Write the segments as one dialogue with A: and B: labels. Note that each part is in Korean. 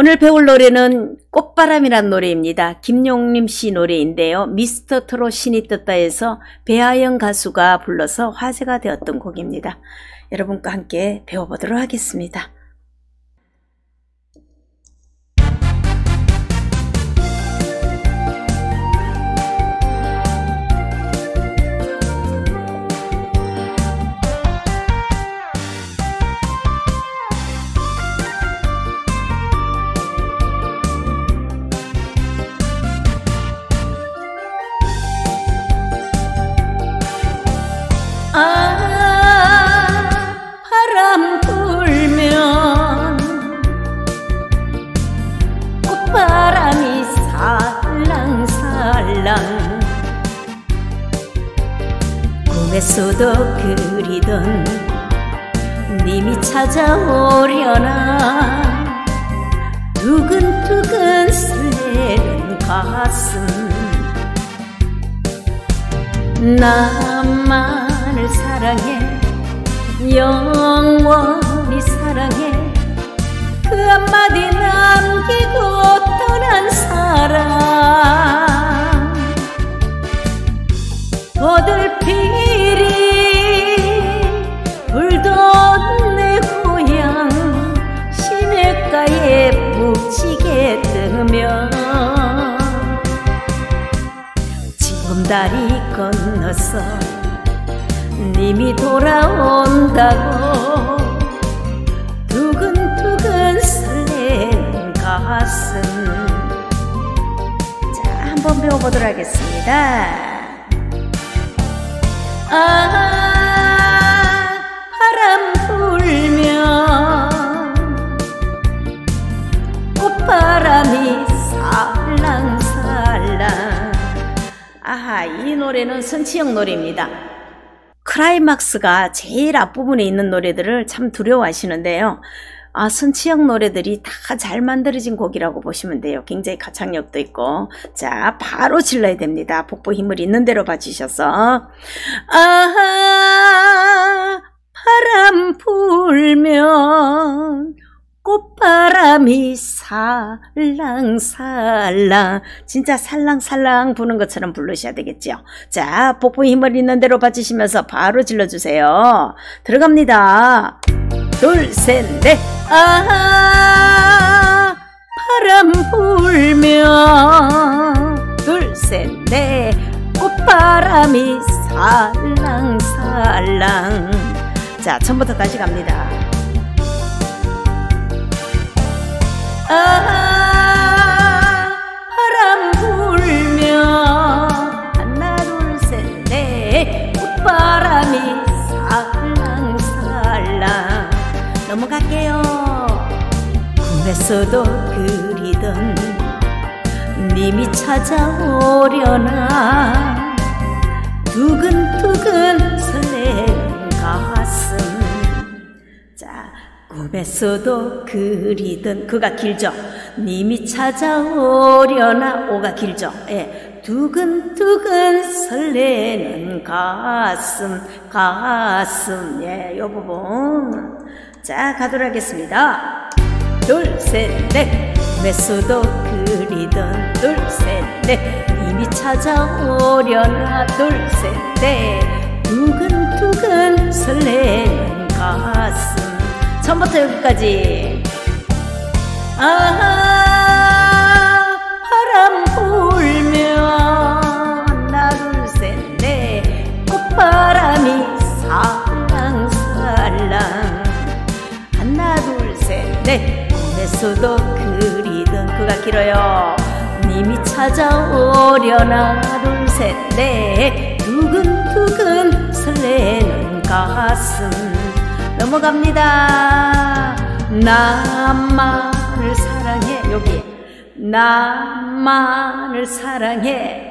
A: 오늘 배울 노래는 꽃바람이란 노래입니다. 김용림 씨 노래인데요. 미스터 트롯 신이 떴다에서 배아영 가수가 불러서 화제가 되었던 곡입니다. 여러분과 함께 배워보도록 하겠습니다. 꿈에서도 그리던 님이 찾아오려나 두근두근 설레는 가슴. 나만을 사랑해 영원히 사랑해. 그 한마디 남기고 떠난 사랑 거들피리 불던 내 고향 시냇가에 묵지게 뜨면 지금 다리 건너서 님이 돌아온다고 두근두근 설레는 가슴. 자 한번 배워보도록 하겠습니다 아 바람 불면 꽃바람이 살랑살랑. 아하 이 노래는 선치영 노래입니다. 크라이막스가 제일 앞부분에 있는 노래들을 참 두려워하시는데요 아, 선치형 노래들이 다 잘 만들어진 곡이라고 보시면 돼요. 굉장히 가창력도 있고. 자, 바로 질러야 됩니다. 복부 힘을 있는 대로 봐주셔서. 아하, 바람 불면 꽃바람이 살랑살랑 진짜 살랑살랑 부는 것처럼 부르셔야 되겠죠. 자, 복부 힘을 있는 대로 봐주시면서 바로 질러주세요. 들어갑니다. 둘, 셋, 넷. 아, 바람 불면 둘, 셋, 넷. 꽃바람이 살랑살랑. 자, 처음부터 다시 갑니다. 아, 꿈에서도 그리던 님이 찾아오려나? 두근두근 설레는 가슴 자 꿈에서도 그리던 그가 길죠. 님이 찾아오려나? 오가 길죠. 예. 두근두근 설레는 가슴 가슴. 예, 요 부분. 자 가도록 하겠습니다 둘 셋넷. 메소도 그리던 둘 셋 넷. 이미 찾아오려나 둘 셋 넷. 두근두근 설레는 가슴. 처음부터 여기까지. 아하 네 꿈에서도 그리던 그가 길어요. 님이 찾아오려나? 둘 셋 넷. 두근두근 설레는 가슴. 넘어갑니다. 나만을 사랑해. 여기. 나만을 사랑해.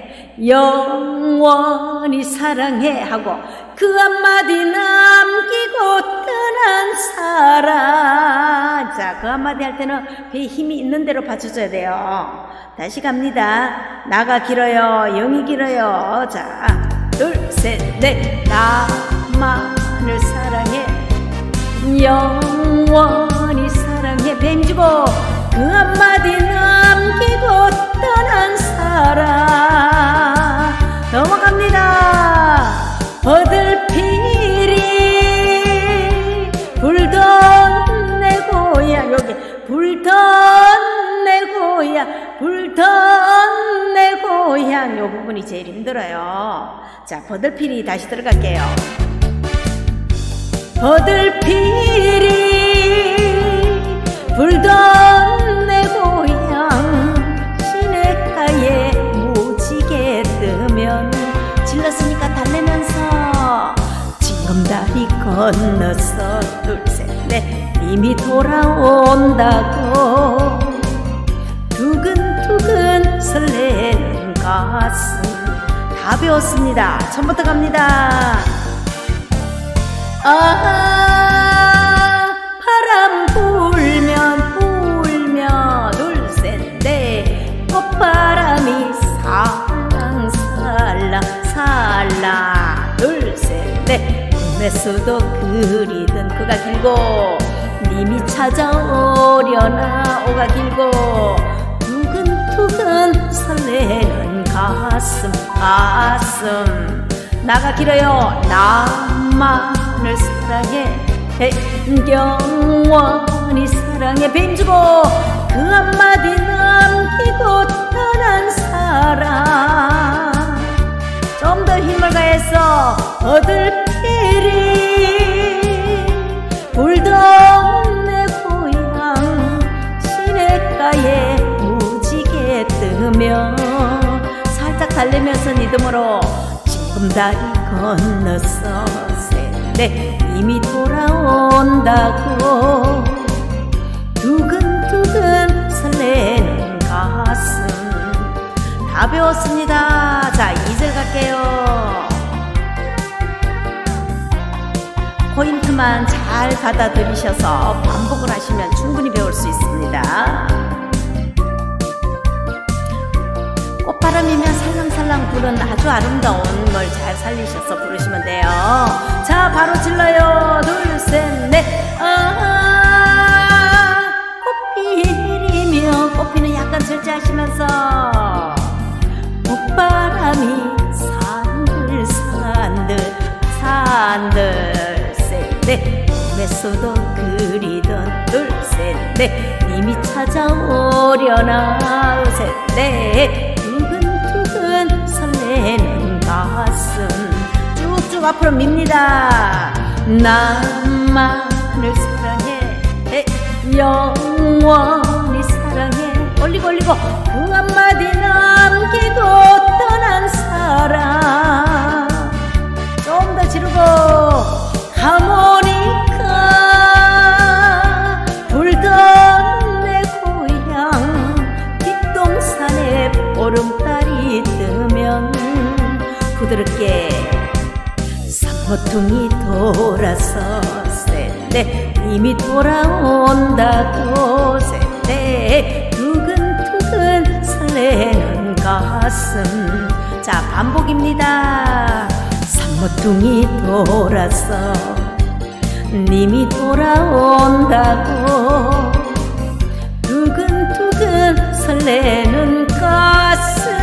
A: 영원히 사랑해 하고 그 한마디 남기고 떠난 사 랑자그 한마디 할 때는 배에 힘이 있는 대로 받쳐줘야 돼요. 다시 갑니다. 나가 길어요. 영이 길어요. 자 둘 셋 넷. 나만을 사랑해. 영원히 사랑해. 뱀지고 그 한마디 고향 불던 내 고향 요. 부분이 제일 힘들어요. 자 버들피리 다시 들어갈게요. 버들피리 불던 내 고향 시내가에 무지개 뜨면 질렀으니까 달래면서 지금 다리 건너서 둘셋넷 이미 돌아온다고 설레는 가슴 다 배웠습니다. 처음부터 갑니다. 아 바람 불면 불면 둘셋넷. 꽃바람이 살랑 살랑 살랑. 둘셋넷. 꿈에서도 그리던 그가 길고 님이 찾아오려나 오가 길고 설레는 가슴 가슴. 나가 길어요. 나만을 사랑해. 경원이 사랑해. 뱀주고 그 한마디 남기고 떠난 사람. 좀더 힘을 가해서 어들피리 리듬으로 지금 다리 건너서 셋넷 이미 돌아온다고. 두근두근 설레는 가슴. 다 배웠습니다. 자 2절 갈게요. 포인트만 잘 받아들이셔서 반복을 하시면 충분히 부는 아주 아름다운 걸 잘 살리셔서 부르시면 돼요. 자, 바로 질러요. 둘, 셋, 넷. 아, 꽃피리며 꽃피는 약간 절제하시면서 꽃바람이 산들 산들 산들 셋넷 꿈에서도 그리던 둘 셋넷 이미 찾아오려나 셋넷 앞으로 밉니다. 나만을 사랑해. 영원히 사랑해. 올리고 올리고. 그 한마디 남기고 떠난 사람. 좀더 지르고. 하모니카. 불던 내 고향. 뒷동산에 보름달이 뜨면 부드럽게 산모퉁이 돌아서 셋넷 이미 돌아온다고 셋넷 두근두근 설레는 가슴. 자 반복입니다. 산모퉁이 돌아서 님이 돌아온다고 두근두근 설레는 가슴